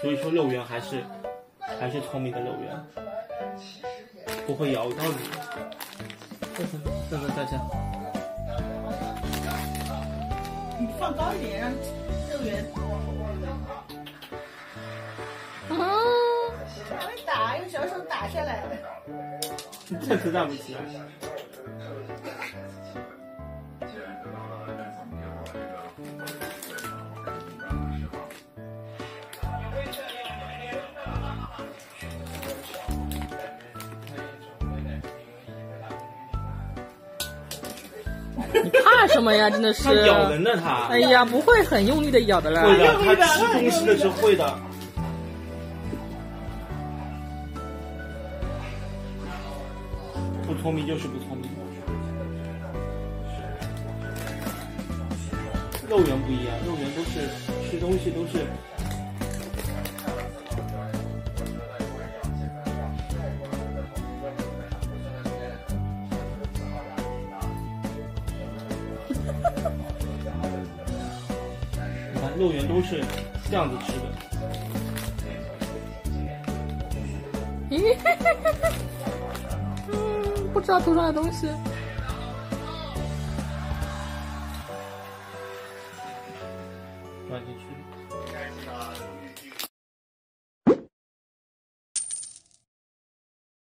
所以说肉圆还是还是聪明的肉圆，不会咬到你。这个这个大家，你放高一点，让肉圆。嗯，还没打，用小手打下来。这次站不起来。你怕什么呀？真的是。它咬人的它。哎呀，不会很用力的咬的啦。会的，它吃东西的时候会的。不聪明就是不聪明。肉圆不一样，肉圆都是吃东西都是。肉圆都是这样子吃的。嗯，不知道头上的东西。钻进去。